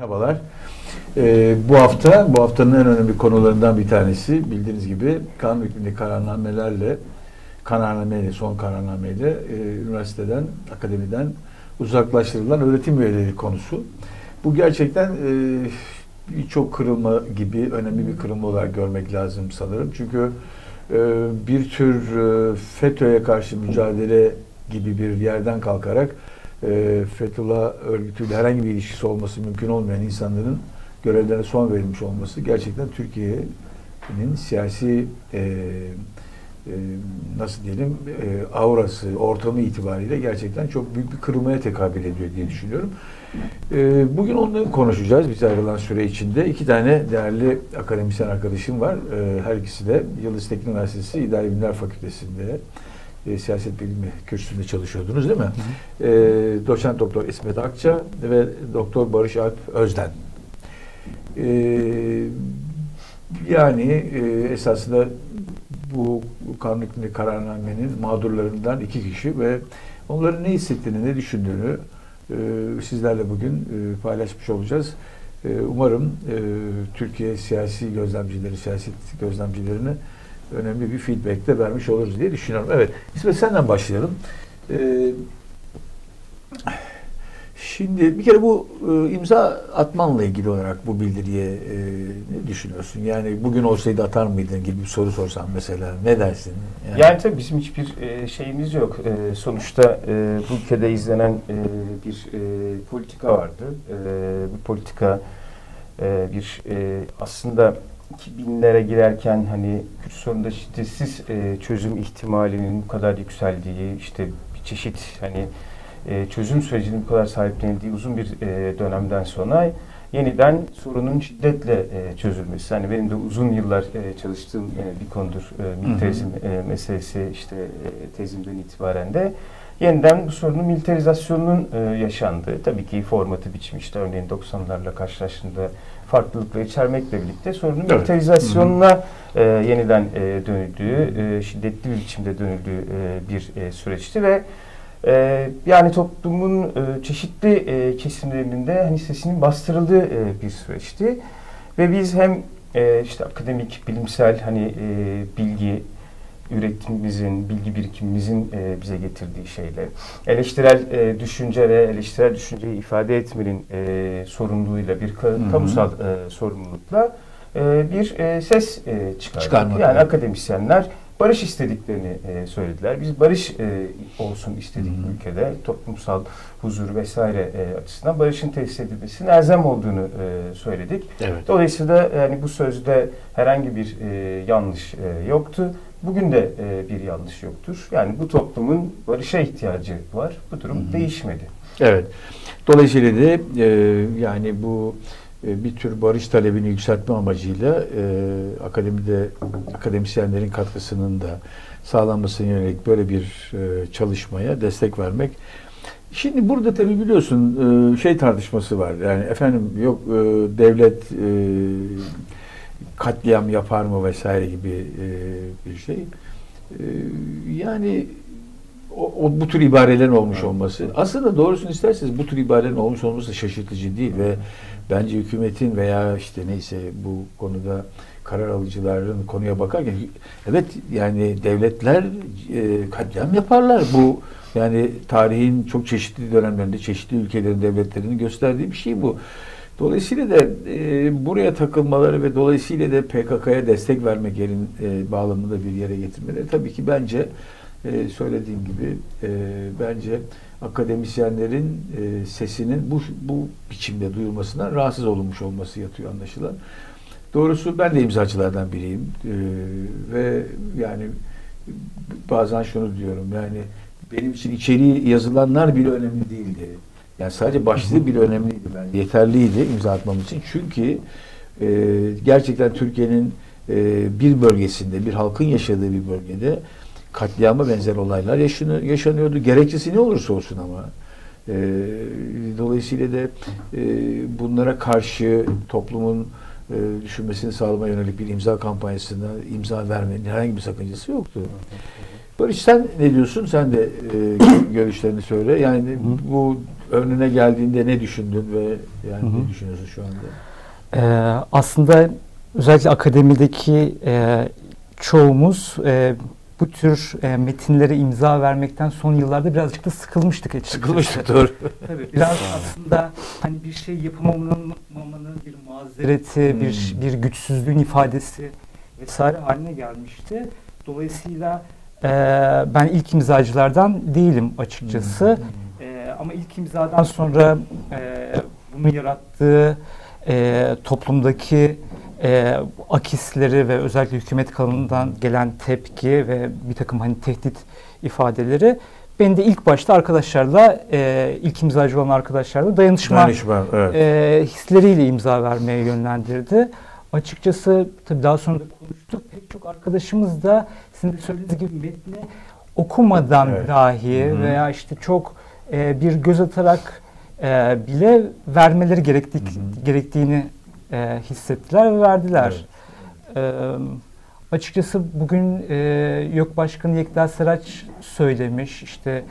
Merhabalar. Ee, bu hafta, bu haftanın en önemli konularından bir tanesi bildiğiniz gibi kanun hükmünde kararnamelerle, kararnameyle, son kararnameyle e, üniversiteden, akademiden uzaklaştırılan öğretim üyeleri konusu. Bu gerçekten e, birçok kırılma gibi önemli bir kırılma olarak görmek lazım sanırım. Çünkü e, bir tür e, FETÖ'ye karşı mücadele gibi bir yerden kalkarak e, Fethullah örgütüyle herhangi bir ilişkisi olması mümkün olmayan insanların görevlerine son verilmiş olması gerçekten Türkiye'nin siyasi e, e, nasıl diyelim e, aurası, ortamı itibariyle gerçekten çok büyük bir kırılmaya tekabül ediyor diye düşünüyorum. E, bugün onları konuşacağız biz ayrılan süre içinde. iki tane değerli akademisyen arkadaşım var. E, her ikisi de Yıldız Teknik Üniversitesi İdari Bilimler Fakültesi'nde e, siyaset bilimi kürsüsünde çalışıyordunuz değil mi? Hı hı. E, doçent doktor İsmet Akça ve doktor Barış Alp Özden. E, yani e, esasında bu kanun hükmünde kararnamenin mağdurlarından iki kişi ve onların ne hissettiğini, ne düşündüğünü e, sizlerle bugün e, paylaşmış olacağız. E, umarım e, Türkiye siyasi gözlemcileri, siyaset gözlemcilerini önemli bir feedback de vermiş oluruz diye düşünüyorum. Evet, İsmet senden başlayalım. Ee, şimdi bir kere bu e, imza atmanla ilgili olarak bu bildiriye e, ne düşünüyorsun? Yani bugün olsaydı atar mıydın gibi bir soru sorsam mesela ne dersin? Yani, yani tabii bizim hiçbir e, şeyimiz yok. Sonuçta bu ülkede izlenen bir politika vardı. E, bu politika bir aslında 2000'lere girerken hani Kürt sorununda şiddetsiz e, çözüm ihtimalinin bu kadar yükseldiği, işte bir çeşit hani e, çözüm sürecinin bu kadar sahiplenildiği uzun bir e, dönemden sonra yeniden sorunun şiddetle e, çözülmesi. Hani benim de uzun yıllar e, çalıştığım e, bir konudur e, militarizm e, meselesi işte e, tezimden itibaren de yeniden bu sorunun militarizasyonunun e, yaşandığı, tabii ki formatı biçmişti. Örneğin 90'larla karşılaştığında farklılıkları içermekle birlikte sorunun evet. militarizasyonuna e, yeniden e, dönüldüğü, e, şiddetli bir biçimde dönüldüğü e, bir e, süreçti ve e, yani toplumun e, çeşitli e, kesimlerinin de hani sesinin bastırıldığı e, bir süreçti. Ve biz hem e, işte akademik, bilimsel hani e, bilgi, üretimimizin, bilgi birikimimizin e, bize getirdiği şeyle, eleştirel e, düşünce ve eleştirel düşünceyi ifade etmenin e, sorumluluğuyla, bir kamusal e, sorumlulukla e, bir e, ses e, çıkardık. Çıkarmak yani akademisyenler barış istediklerini e, söylediler. Biz barış e, olsun istedik Hı-hı. ülkede. Toplumsal huzur vesaire e, açısından barışın tesis edilmesinin elzem olduğunu e, söyledik. Evet. Dolayısıyla yani bu sözde herhangi bir e, yanlış e, yoktu. Bugün de e, bir yanlış yoktur. Yani bu toplumun barışa ihtiyacı var. Bu durum Hı-hı. değişmedi. Evet. Dolayısıyla da e, yani bu e, bir tür barış talebini yükseltme amacıyla e, akademide akademisyenlerin katkısının da sağlanmasına yönelik böyle bir e, çalışmaya destek vermek. Şimdi burada tabii biliyorsun e, şey tartışması var. Yani efendim yok e, devlet e, katliam yapar mı vesaire gibi e, bir şey. E, yani o, o bu tür ibarelerin olmuş olması. Aslında doğrusunu isterseniz bu tür ibarelerin olmuş olması şaşırtıcı değil ve bence hükümetin veya işte neyse bu konuda karar alıcıların konuya bakarken evet yani devletler e, katliam yaparlar. Bu yani tarihin çok çeşitli dönemlerinde çeşitli ülkelerin devletlerinin gösterdiği bir şey bu. Dolayısıyla da e, buraya takılmaları ve dolayısıyla da PKK'ya destek vermek yerin e, bağlamında bir yere getirmeleri tabii ki bence e, söylediğim gibi e, bence akademisyenlerin e, sesinin bu, bu biçimde duyulmasından rahatsız olunmuş olması yatıyor anlaşılan. Doğrusu ben de imzacılardan biriyim e, ve yani bazen şunu diyorum yani benim için içeriği yazılanlar bile önemli değildi. Yani sadece başlığı bile önemliydi. Ben yeterliydi imza atmam için. Çünkü e, gerçekten Türkiye'nin e, bir bölgesinde, bir halkın yaşadığı bir bölgede katliama benzer olaylar yaşanıyor, yaşanıyordu. Gerekçesi ne olursa olsun ama. E, dolayısıyla da e, bunlara karşı toplumun e, düşünmesini sağlamaya yönelik bir imza kampanyasına imza vermenin herhangi bir sakıncası yoktu. Barış sen ne diyorsun? Sen de e, görüşlerini söyle. Yani bu önüne geldiğinde ne düşündün ve yani Hı hı. ne düşünüyorsun şu anda? Ee, aslında özellikle akademideki e, çoğumuz e, bu tür e, metinlere imza vermekten son yıllarda birazcık da sıkılmıştık açıkçası. Sıkılmıştık doğru. Tabii biraz aslında hani bir şey yapamamanın bir mazereti, bir Hmm. bir güçsüzlüğün ifadesi vesaire haline gelmişti. Dolayısıyla e, ben ilk imzacılardan değilim açıkçası. E, ama ilk imzadan sonra e, bunun yarattığı e, toplumdaki e, akisleri ve özellikle hükümet kanalından gelen tepki ve bir takım hani tehdit ifadeleri beni de ilk başta arkadaşlarla e, ilk imzacı olan arkadaşlarla dayanışma Danışman, evet. e, hisleriyle imza vermeye yönlendirdi. Açıkçası tabii daha sonra da konuştuk. Pek çok arkadaşımız da sizin de söylediğiniz gibi metni okumadan Evet. dahi Hı hı. veya işte çok e, bir göz atarak e, bile vermeleri gerektik, Hı hı. gerektiğini e, hissettiler ve verdiler. Evet. E, açıkçası bugün e, YÖK Başkanı Yekta Saraç söylemiş. İşte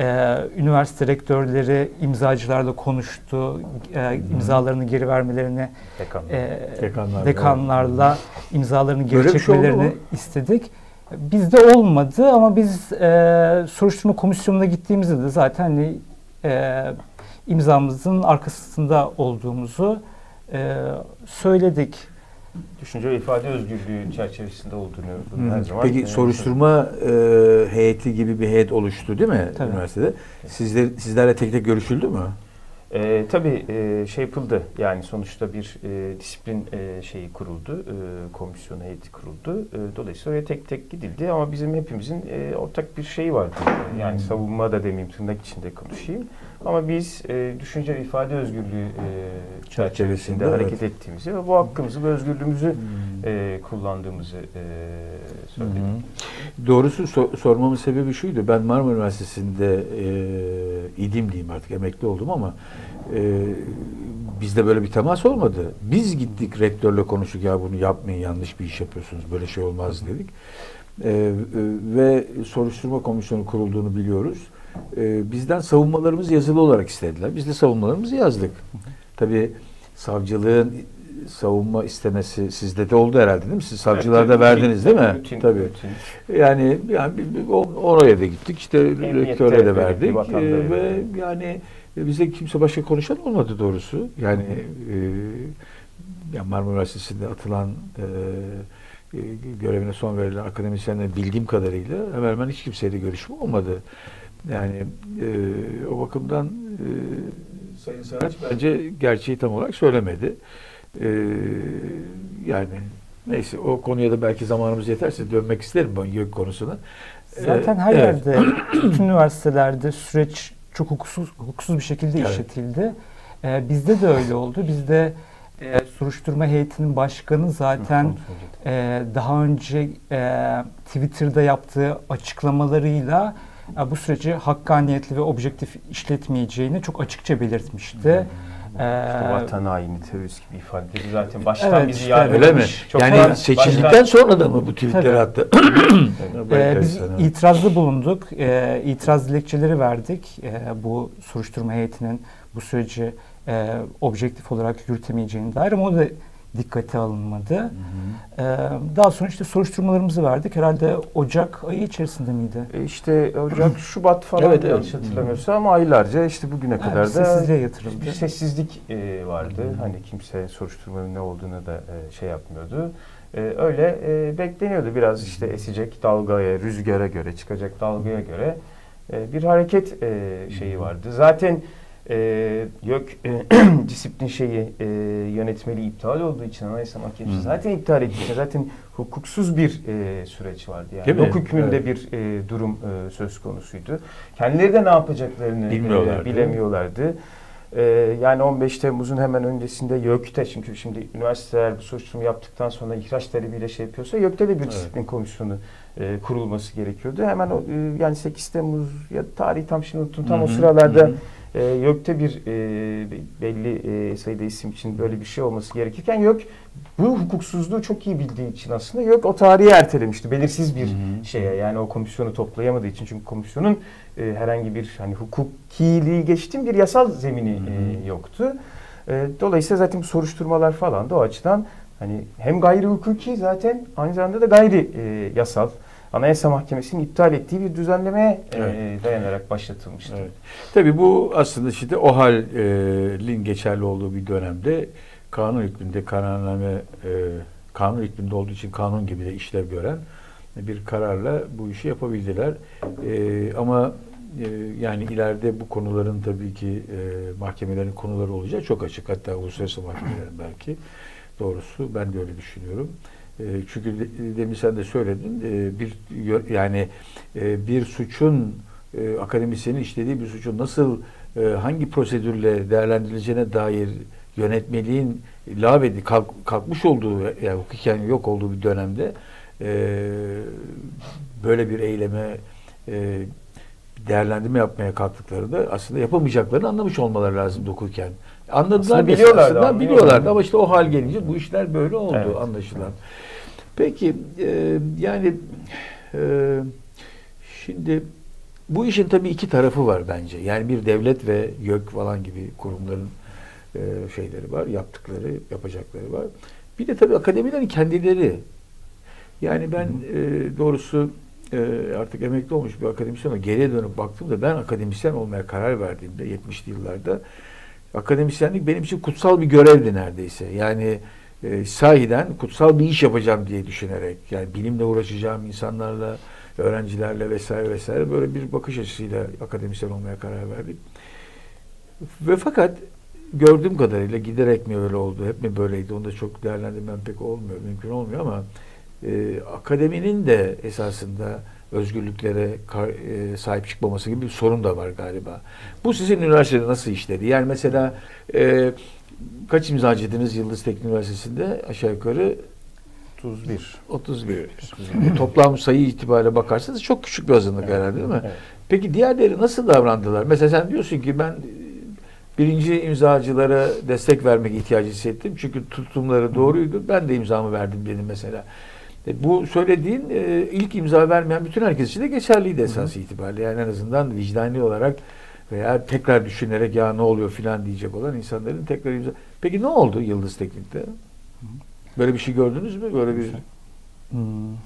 e, üniversite rektörleri imzacılarla konuştu. E, imzalarını geri vermelerini Dekan. e, Dekanlar, dekanlarla imzalarını geri Böyle şey çekmelerini mu? istedik. Bizde olmadı ama biz e, soruşturma komisyonuna gittiğimizde de zaten hani, e, imzamızın arkasında olduğumuzu e, söyledik. Düşünce ve ifade özgürlüğü çerçevesinde olduğunu Hı. her zaman Peki e, soruşturma e, heyeti gibi bir heyet oluştu değil mi Tabii. üniversitede? Sizler, sizlerle tek tek görüşüldü mü? E, tabii e, şey yapıldı yani sonuçta bir e, disiplin e, şeyi kuruldu, e, komisyon heyeti kuruldu. E, dolayısıyla oraya tek tek gidildi ama bizim hepimizin e, ortak bir şeyi vardı. Yani Hmm. savunma da demeyeyim tırnak içinde konuşayım. Ama biz e, düşünce ve ifade özgürlüğü e, çerçevesinde Çerçevesinde, evet. hareket ettiğimizi ve bu hakkımızı ve özgürlüğümüzü e, kullandığımızı e, söyledik. Doğrusu so- sormamın sebebi şuydu. Ben Marmara Üniversitesi'nde e, idim diyeyim artık emekli oldum ama e, bizde böyle bir temas olmadı. Biz gittik rektörle konuştuk ya bunu yapmayın yanlış bir iş yapıyorsunuz böyle şey olmaz dedik. E, e, ve soruşturma komisyonu kurulduğunu biliyoruz. E, bizden savunmalarımızı yazılı olarak istediler. Biz de savunmalarımızı yazdık. Tabii savcılığın savunma istemesi sizde de oldu herhalde değil mi? Siz savcılarda Evet, verdiniz değil mi? rutin, Tabii. rutin. Yani yani oraya da gittik. işte rektöre de verdik öyle. ve yani bize kimse başka konuşan olmadı doğrusu. Yani e, yani Marmara Üniversitesi'nde atılan e, e, görevine son verilen akademisyenle bildiğim kadarıyla hemen hemen hiç kimseyle görüşme olmadı. Yani e, o bakımdan e, Sayın Saraç bence gerçeği tam olarak söylemedi. E, yani neyse o konuya da belki zamanımız yeterse dönmek isterim ben YÖK konusuna. Zaten Ee, her evet. yerde, bütün üniversitelerde süreç çok hukuksuz, hukuksuz bir şekilde Evet. işletildi. Ee, bizde de öyle oldu. Bizde e, soruşturma heyetinin başkanı zaten e, daha önce e, Twitter'da yaptığı açıklamalarıyla e, bu süreci hakkaniyetli ve objektif işletmeyeceğini çok açıkça belirtmişti. Ee, İşte vatan haini, terörist gibi ifadeleri zaten baştan Evet, bizi işte yargılamış. Öyle mi? Çok yani fazla- seçildikten baştan- sonra da mı bu tweetleri Tabii. attı? Ee, biz itirazda bulunduk. Ee, itiraz dilekçeleri verdik. Ee, bu soruşturma heyetinin bu süreci e, objektif olarak yürütemeyeceğine dair ama o da dikkate alınmadı. Ee, daha sonra işte soruşturmalarımızı verdik. Herhalde Ocak ayı içerisinde miydi? E İşte Ocak, Şubat falan Evet, yanlış hatırlamıyorsam ama aylarca işte bugüne kadar Yani da sessizliğe yatırıldı. bir sessizlik e, vardı. Hani kimse soruşturmanın ne olduğunu da e, şey yapmıyordu. E, öyle e, bekleniyordu biraz işte esecek dalgaya, rüzgara göre, çıkacak dalgaya göre e, bir hareket e, şeyi vardı. Zaten e, YÖK e, disiplin şeyi e, yönetmeliği iptal olduğu için Anayasa Mahkemesi Hı. zaten iptal ettiği için zaten hukuksuz bir e, süreç vardı. Yani Değil mi? yok hükmünde Evet. bir e, durum e, söz konusuydu. Kendileri de ne yapacaklarını e, Bilmiyorlardı. bilemiyorlardı. E, yani 15 Temmuz'un hemen öncesinde YÖK'te çünkü şimdi üniversiteler bu soruşturma yaptıktan sonra ihraç talebiyle şey yapıyorsa YÖK'te de bir Evet. disiplin komisyonu e, kurulması gerekiyordu. Hemen o, e, yani 8 Temmuz ya tarihi tam şimdi unuttum tam Hı o sıralarda hı hı. E, YÖK'te bir e, belli e, sayıda isim için böyle bir şey olması gerekirken YÖK bu hukuksuzluğu çok iyi bildiği için aslında YÖK o tarihi ertelemişti. Belirsiz bir Hı hı. şeye yani o komisyonu toplayamadığı için çünkü komisyonun e, herhangi bir hani hukukiliği geçtiğim bir yasal zemini Hı hı. e, yoktu. E, dolayısıyla zaten bu soruşturmalar falan da o açıdan hani hem gayri hukuki zaten aynı zamanda da gayri e, yasal. Anayasa Mahkemesi'nin iptal ettiği bir düzenlemeye e, Evet. dayanarak başlatılmıştı. Evet. Tabii bu aslında işte o halin geçerli olduğu bir dönemde kanun hükmünde kararname e, kanun hükmünde olduğu için kanun gibi de işlev gören bir kararla bu işi yapabildiler. E, ama e, yani ileride bu konuların tabii ki e, mahkemelerin konuları olacağı çok açık. Hatta uluslararası mahkemelerin belki doğrusu ben de öyle düşünüyorum. E, çünkü de- demin sen de söyledin e, bir yani e, bir suçun e, akademisyenin işlediği bir suçun nasıl hangi prosedürle değerlendirileceğine dair yönetmeliğin lağvedi kalk, kalkmış olduğu yani hukuken yok olduğu bir dönemde böyle bir eyleme değerlendirme yapmaya kalktıklarında aslında yapamayacaklarını anlamış olmaları lazım hukuken. Anladılar Aslında da biliyorlardı, aslında anlıyorlardı. biliyorlardı ama işte o hal gelince bu işler böyle oldu Evet. anlaşılan. Peki e, yani e, şimdi bu işin tabii iki tarafı var bence. Yani bir devlet ve YÖK falan gibi kurumların e, şeyleri var, yaptıkları, yapacakları var. Bir de tabii akademilerin kendileri. Yani ben e, doğrusu e, artık emekli olmuş bir akademisyen ama geriye dönüp baktığımda ben akademisyen olmaya karar verdiğimde 70'li yıllarda akademisyenlik benim için kutsal bir görevdi neredeyse. Yani e, sahiden kutsal bir iş yapacağım diye düşünerek yani bilimle uğraşacağım insanlarla, öğrencilerle vesaire vesaire böyle bir bakış açısıyla akademisyen olmaya karar verdik. Ve fakat gördüğüm kadarıyla giderek mi öyle oldu, hep mi böyleydi onu da çok değerlendirmem pek olmuyor, mümkün olmuyor ama e, akademinin de esasında özgürlüklere e, sahip çıkmaması gibi bir sorun da var galiba. Bu sizin üniversitede nasıl işledi? Yani mesela e, kaç imzacıydınız Yıldız Teknik Üniversitesi'nde aşağı yukarı 31. 31. E, Toplam sayı itibariyle bakarsanız çok küçük bir azınlık herhalde değil mi? Evet. Peki diğerleri nasıl davrandılar? Mesela sen diyorsun ki ben birinci imzacılara destek vermek ihtiyacı hissettim. Çünkü tutumları doğruydu. Ben de imzamı verdim dedim mesela. E, bu söylediğin e, ilk imza vermeyen bütün herkes için de geçerliydi esas itibariyle. Yani en azından vicdani olarak veya tekrar düşünerek ya ne oluyor filan diyecek olan insanların tekrar imza... Peki ne oldu Yıldız Teknik'te? Böyle bir şey gördünüz mü? Böyle bir... Hmm.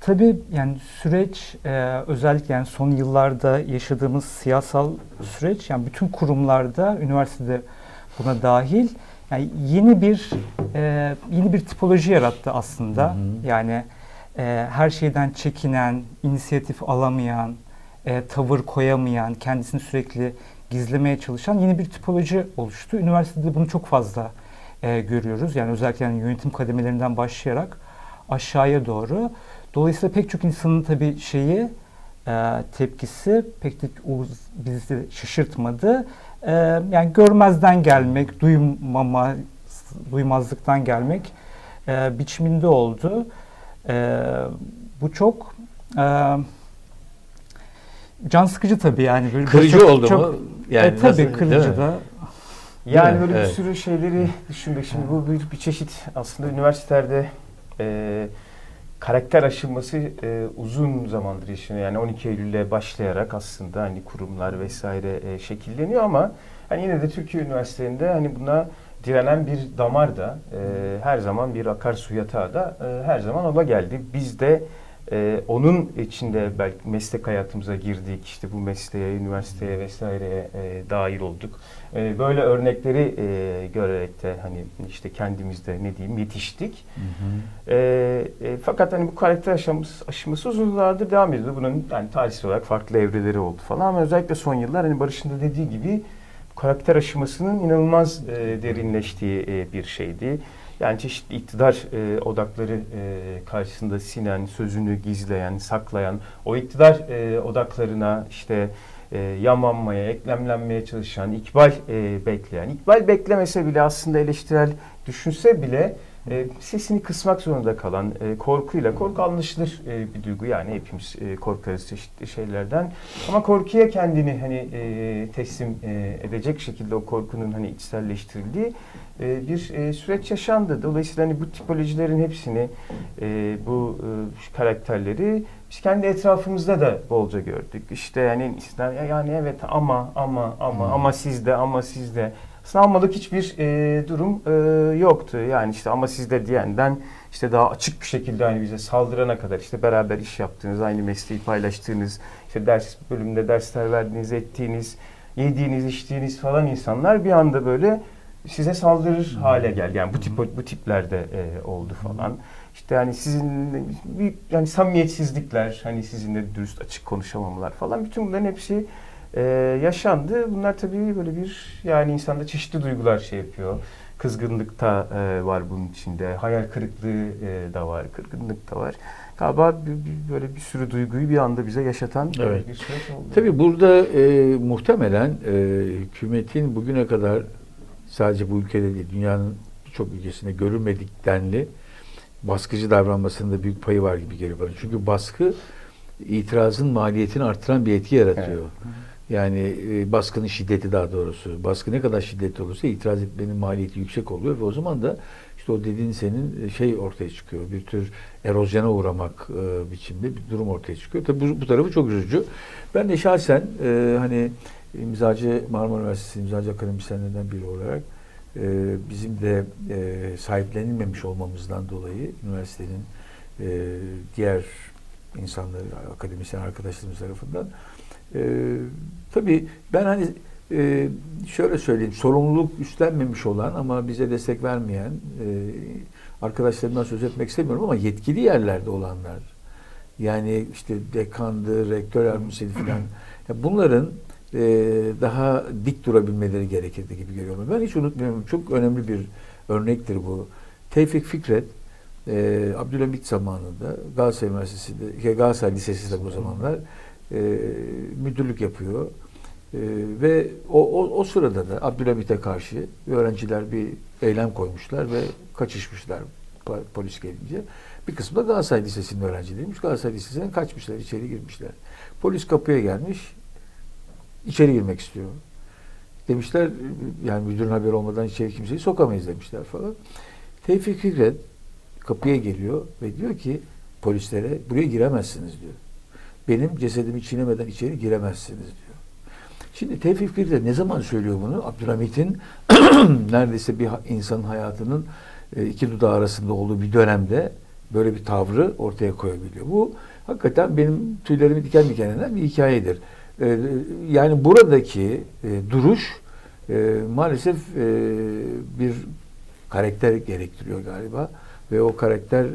Tabii yani süreç e, özellikle yani son yıllarda yaşadığımız siyasal süreç yani bütün kurumlarda üniversitede buna dahil yani yeni bir e, yeni bir tipoloji yarattı aslında. Hı hı. Yani e, her şeyden çekinen, inisiyatif alamayan, e, tavır koyamayan, kendisini sürekli gizlemeye çalışan yeni bir tipoloji oluştu. Üniversitede bunu çok fazla e, görüyoruz. Yani özellikle yani yönetim kademelerinden başlayarak aşağıya doğru. Dolayısıyla pek çok insanın tabii şeyi e, tepkisi pek de bizi şaşırtmadı. E, yani görmezden gelmek, duymama, duymazlıktan gelmek e, biçiminde oldu. E, bu çok e, can sıkıcı tabii yani. Böyle Kırıcı çok- oldu çok- mu? Yani e, tabii nasıl- kırıcı da. Yani böyle bir Evet. sürü şeyleri düşünmek. Şimdi bu bir, bir çeşit aslında üniversitelerde e, karakter aşılması e, uzun zamandır yaşanıyor. Yani 12 Eylül'le başlayarak aslında hani kurumlar vesaire e, şekilleniyor ama hani yine de Türkiye üniversitelerinde hani buna direnen bir damar da e, her zaman bir akarsu yatağı da e, her zaman ola geldi. Biz de e, onun içinde belki meslek hayatımıza girdik. İşte bu mesleğe, üniversiteye vesaireye e, dahil olduk. E, böyle örnekleri e, görerek de hani işte kendimizde ne diyeyim yetiştik. Hı hı. E, e, fakat hani bu karakter aşaması, aşıması uzun yıllardır devam ediyordu. Bunun yani tarihsel olarak farklı evreleri oldu falan ama özellikle son yıllar hani Barış'ın da dediği gibi karakter aşımasının inanılmaz e, derinleştiği e, bir şeydi. Yani çeşitli iktidar e, odakları e, karşısında sinen, sözünü gizleyen, saklayan, o iktidar e, odaklarına işte e, yamanmaya, eklemlenmeye çalışan, ikbal e, bekleyen, ikbal beklemese bile aslında eleştirel düşünse bile e, sesini kısmak zorunda kalan e, korkuyla, korku anlaşılır e, bir duygu yani hepimiz e, korkarız çeşitli şeylerden ama korkuya kendini hani e, teslim e, edecek şekilde o korkunun hani içselleştirildiği e, bir e, süreç yaşandı. Dolayısıyla hani bu tipolojilerin hepsini e, bu e, karakterleri biz kendi etrafımızda da bolca gördük. İşte yani yani evet ama ama ama ama sizde ama sizde sınanmalık hiçbir e, durum e, yoktu. Yani işte ama sizde diyenden işte daha açık bir şekilde hani bize saldırana kadar işte beraber iş yaptığınız, aynı mesleği paylaştığınız, işte ders bölümünde dersler verdiğiniz, ettiğiniz, yediğiniz, içtiğiniz falan insanlar bir anda böyle size saldırır hale geldi. Yani bu tip bu tiplerde e, oldu falan. İşte hani sizin bir yani samimiyetsizlikler, hani sizinle dürüst açık konuşamamalar falan bütün bunların hepsi e, yaşandı. Bunlar tabii böyle bir yani insanda çeşitli duygular şey yapıyor. Kızgınlık da e, var bunun içinde. Hayal kırıklığı e, da var, kırgınlık da var. Galiba bir, bir, böyle bir sürü duyguyu bir anda bize yaşatan evet. bir süreç oldu. Tabii burada e, muhtemelen e, hükümetin bugüne kadar sadece bu ülkede değil, dünyanın birçok ülkesinde görülmedik denli baskıcı davranmasında büyük payı var gibi geliyor bana. Çünkü baskı itirazın maliyetini artıran bir etki yaratıyor. Evet. Yani e, baskının şiddeti daha doğrusu. Baskı ne kadar şiddetli olursa itiraz etmenin maliyeti yüksek oluyor ve o zaman da işte o dediğin senin e, şey ortaya çıkıyor. Bir tür erozyona uğramak e, biçimde bir durum ortaya çıkıyor. Tabii bu, bu tarafı çok üzücü. Ben de şahsen e, hani imzacı Marmara Üniversitesi imzacı akademisyenlerden biri olarak e, bizim de e, sahiplenilmemiş olmamızdan dolayı üniversitenin e, diğer insanları, akademisyen arkadaşlarımız tarafından tabii ben hani e, şöyle söyleyeyim, sorumluluk üstlenmemiş olan ama bize destek vermeyen e, arkadaşlarımdan söz etmek istemiyorum ama yetkili yerlerde olanlar, yani işte dekandı, rektör yardımcısı falan, ya bunların e, daha dik durabilmeleri gerekirdi gibi geliyor. Ben hiç unutmuyorum, çok önemli bir örnektir bu. Tevfik Fikret, e, Abdülhamit zamanında Galatasaray Üniversitesi'nde, Galatasaray Lisesi'nde bu zamanlar e, müdürlük yapıyor. E, ve o, o, o sırada da Abdülhamit'e karşı öğrenciler bir eylem koymuşlar ve kaçışmışlar polis gelince. Bir kısmı da Galatasaray Lisesi'nin öğrencileriymiş. Galatasaray Lisesi'ne kaçmışlar, içeri girmişler. Polis kapıya gelmiş, içeri girmek istiyor. Demişler, yani müdürün haberi olmadan içeri kimseyi sokamayız demişler falan. Tevfik Fikret kapıya geliyor ve diyor ki polislere buraya giremezsiniz diyor benim cesedimi çiğnemeden içeri giremezsiniz diyor. Şimdi Tevfik Fikri ne zaman söylüyor bunu? Abdülhamit'in neredeyse bir insanın hayatının e, iki dudağı arasında olduğu bir dönemde böyle bir tavrı ortaya koyabiliyor. Bu hakikaten benim tüylerimi diken diken eden bir hikayedir. E, yani buradaki e, duruş maalesef bir karakter gerektiriyor galiba ve o karakter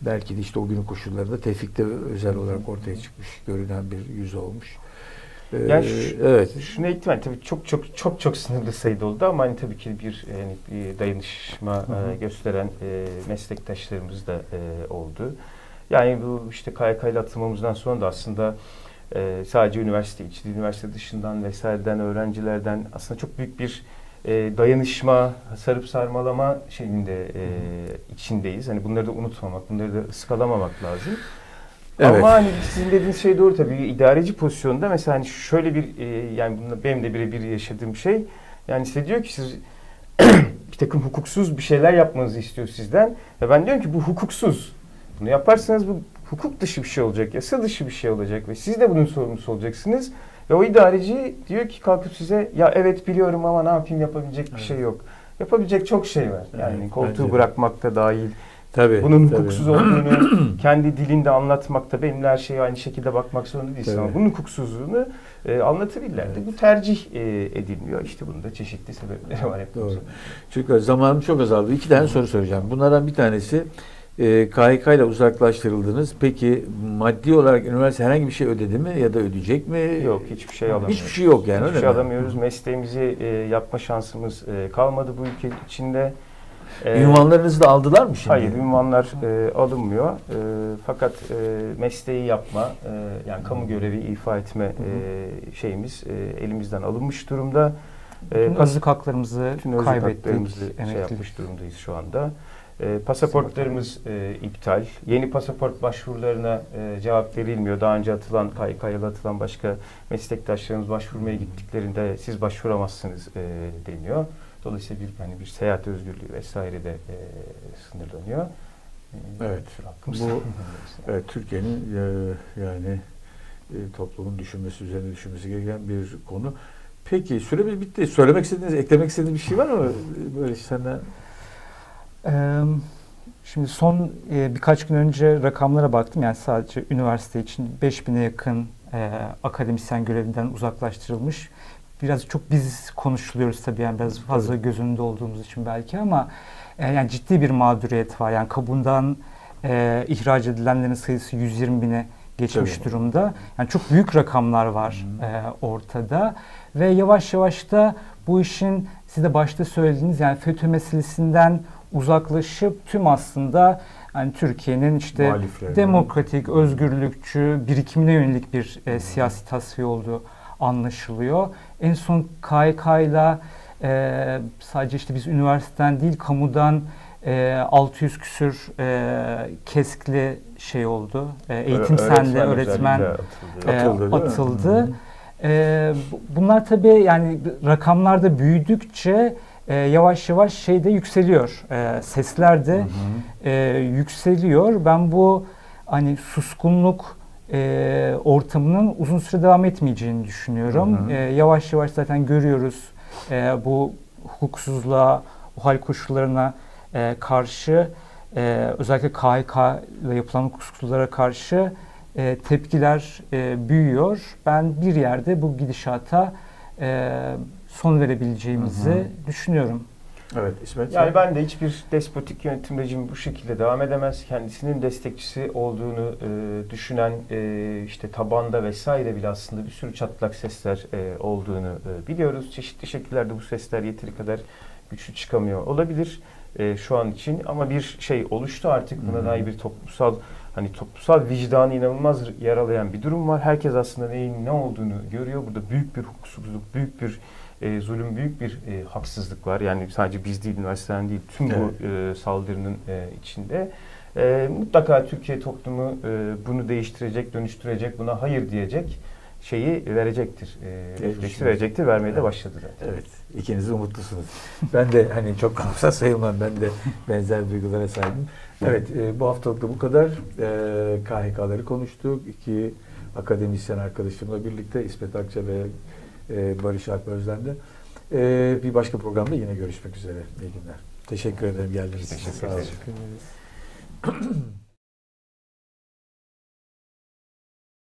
belki de işte o günün koşullarında Tevfik'te özel olarak ortaya çıkmış, görünen bir yüz olmuş. Ee, yani şu, evet. Şuna ihtimal tabii çok çok çok çok sınırlı sayıda oldu ama hani tabii ki bir, yani bir dayanışma hı hı. E, gösteren e, meslektaşlarımız da e, oldu. Yani bu işte KYK ile atılmamızdan sonra da aslında e, sadece üniversite içi, üniversite dışından vesaireden öğrencilerden aslında çok büyük bir e, dayanışma, sarıp sarmalama şeyinde e, içindeyiz. Hani bunları da unutmamak, bunları da ıskalamamak lazım. Evet. Ama hani sizin dediğiniz şey doğru tabii. İdareci pozisyonda mesela hani şöyle bir e, yani bununla benim de birebir yaşadığım şey yani size diyor ki siz bir takım hukuksuz bir şeyler yapmanızı istiyor sizden ve ben diyorum ki bu hukuksuz. Bunu yaparsanız bu hukuk dışı bir şey olacak, yasa dışı bir şey olacak ve siz de bunun sorumlusu olacaksınız. Ve o idareci diyor ki kalkıp size ya evet biliyorum ama ne yapayım yapabilecek bir evet. şey yok. Yapabilecek çok şey var. Yani evet, koltuğu bence. bırakmak da dahil. Tabii, bunun tabii. hukuksuz olduğunu kendi dilinde anlatmakta benimle her şeye aynı şekilde bakmak zorunda değilsin tabii. ama bunun hukuksuzluğunu e, anlatabilirler evet. Bu tercih e, edilmiyor. İşte bunun da çeşitli sebepleri var. Doğru. Çünkü zamanım çok azaldı. İki tane soru soracağım. Bunlardan bir tanesi e, KHK ile uzaklaştırıldınız. Peki maddi olarak üniversite herhangi bir şey ödedi mi ya da ödeyecek mi? Yok hiçbir şey alamıyoruz. Hiçbir şey yok yani Hiçbir şey alamıyoruz. Mesleğimizi e, yapma şansımız e, kalmadı bu ülke içinde. E, Ünvanlarınızı da aldılar mı şimdi? Hayır, ünvanlar e, alınmıyor. E, fakat e, mesleği yapma, e, yani kamu görevi ifa etme e, şeyimiz e, elimizden alınmış durumda. E, bütün özlük haklarımızı özlük kaybettik. Haklarımızı şey yapmış durumdayız şu anda. E, pasaportlarımız e, iptal. Yeni pasaport başvurularına e, cevap verilmiyor. Daha önce atılan, KYK'ya atılan başka meslektaşlarımız başvurmaya gittiklerinde siz başvuramazsınız e, deniyor. Dolayısıyla bir hani bir seyahat özgürlüğü vesaire de e, sınırlanıyor. E, Evet. Bu evet, Türkiye'nin e, yani e, toplumun düşünmesi, üzerine düşünmesi gereken bir konu. Peki süremiz bitti. Söylemek istediğiniz, eklemek istediğiniz bir şey var mı? Böyle senden Şimdi son e, birkaç gün önce rakamlara baktım. Yani sadece üniversite için 5000'e yakın e, akademisyen görevinden uzaklaştırılmış. Biraz çok biz konuşuluyoruz tabii yani biraz fazla göz önünde olduğumuz için belki ama e, yani ciddi bir mağduriyet var. Yani kabuğundan e, ihraç edilenlerin sayısı 120 bine geçmiş Tabii. durumda. Yani çok büyük rakamlar var e, ortada ve yavaş yavaş da bu işin siz de başta söylediğiniz yani FETÖ meselesinden uzaklaşıp tüm aslında yani Türkiye'nin işte demokratik, özgürlükçü, birikimine yönelik bir e, siyasi tasfiye olduğu anlaşılıyor. En son KYK ile e, sadece işte biz üniversiteden değil kamudan e, 600 küsür e, keskli şey oldu. E, eğitim sende öğretmen özellikle e, Atıldı, mi? atıldı. Hı. E, bu- bunlar tabii yani rakamlarda büyüdükçe e, yavaş yavaş şey de yükseliyor. E, sesler de e, yükseliyor. Ben bu hani suskunluk e, ortamının uzun süre devam etmeyeceğini düşünüyorum. Hı hı. E, yavaş yavaş zaten görüyoruz e, bu hukuksuzluğa, o hal koşullarına e, karşı e, özellikle KHK ile yapılan hukuksuzlara karşı e, tepkiler e, büyüyor. Ben bir yerde bu gidişata e, son verebileceğimizi Hı hı. düşünüyorum. Evet İsmet. Yani ben de hiçbir despotik yönetim rejimi bu şekilde devam edemez. Kendisinin destekçisi olduğunu e, düşünen e, işte tabanda vesaire bile aslında bir sürü çatlak sesler e, olduğunu e, biliyoruz. Çeşitli şekillerde bu sesler yeteri kadar güçlü çıkamıyor olabilir e, şu an için ama bir şey oluştu artık buna Hı hı. dair bir toplumsal hani toplumsal vicdanı inanılmaz yaralayan bir durum var. Herkes aslında neyin ne olduğunu görüyor. Burada büyük bir hukuksuzluk, büyük bir e, zulüm, büyük bir e, haksızlık var. Yani sadece biz değil, üniversiteden değil, tüm bu e, saldırının e, içinde. E, mutlaka Türkiye toplumu e, bunu değiştirecek, dönüştürecek, buna hayır diyecek şeyi verecektir. E, refleksi verecektir, vermeye de Evet. başladı zaten. Evet, ikiniz de umutlusunuz. ben de hani çok kampsal sayılmam, ben de benzer duygulara sahibim. Evet, e, bu haftalık da bu kadar. E, KHK'ları konuştuk. İki akademisyen arkadaşımla birlikte İsmet Akça ve e, Barış Alp Özden'de. E, bir başka programda yine görüşmek üzere. İyi günler. Teşekkür ederim geldiğiniz için. Teşekkür Sağ olun.